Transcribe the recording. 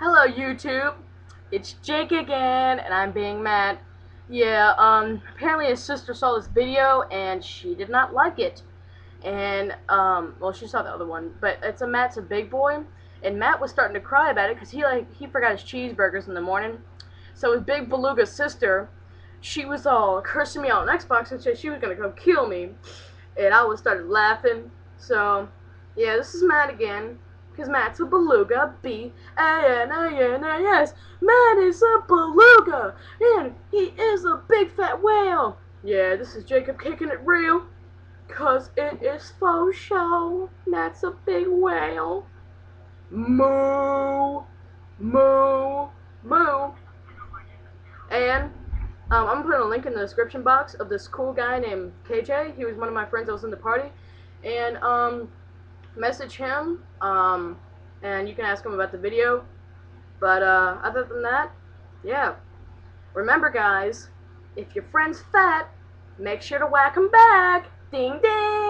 Hello YouTube, it's Jake again, and I'm being mad. Yeah, um, apparently his sister saw this video, and she did not like it. And, um, well, she saw the other one, but it's a Matt's a big boy, and Matt was starting to cry about it, because he, like, he forgot his cheeseburgers in the morning. So his big beluga sister, she was all cursing me out on Xbox and said she was gonna come kill me. And I was started laughing. So, yeah, this is Matt again. Because Matt's a beluga, B-A-N-A-N-A-S. Matt is a beluga, and he is a big fat whale. Yeah, this is Jacob kicking it real. Cause it is faux show. Matt's a big whale. Moo. Moo. Moo. And um, I'm putting a link in the description box of this cool guy named KJ. He was one of my friends that was in the party. And um, message him, um, and you can ask him about the video. But uh, other than that, yeah. Remember, guys, if your friend's fat, make sure to whack him back. Ding ding!